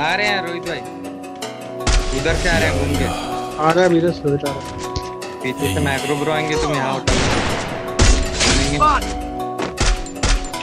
आ रहे हैं रोहित भाई। उधर से आ रहे हैं घूम के आ रहा है मेरे स्वेट आ रहा है। पीछे से मैक्रो ब्रो आएँगे तुम यहाँ उठो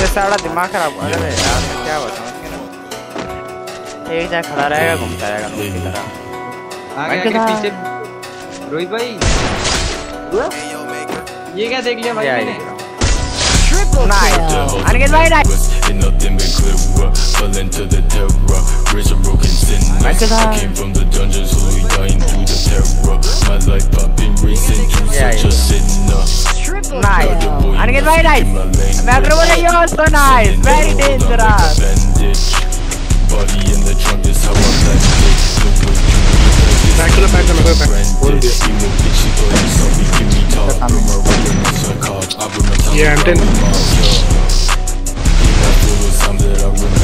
ये सारा दिमाग खराब अरे यार मैं क्या बताऊँ इसके ना एक जगह खड़ा रहेगा घूमता रहेगा नूब की तरह। आगे आगे पीछे। रोहित भाई। ये क्या देख लिया भाई मैंने? है Nice. अनिकेत भाई nice. I Came from the dungeons, slowly dying through the terror. My life I've been raising to yeah, such yeah. a sinner. Nice. And again, very nice. Everyone here so nice. Very dangerous. In I back to the back, the back. Yeah, I'm 10.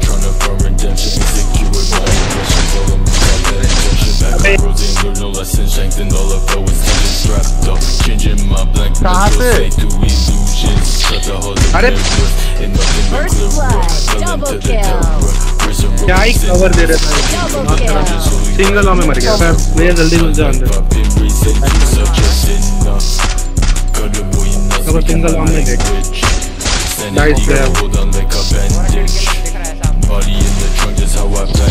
tryna find redemption. Insecure with my impressions, all of me got that intention. Back on roads, ain't learned no lesson. Shanked and all I felt was tension strapped up. Changing my blank कहाँ mental से? state to illusions. Shut the whole अरे and nothing but First clear blood, Fell double into the kill. terror. Raise a क्या ही rope, cover दे रहा Double था kill. Single में मर गया मैं मेरे जल्दी घुस जा अंदर I've been racing to such a sinner. Got a boy in us, अब we single can arm में like देख। rich. Body in the trunk is how I blend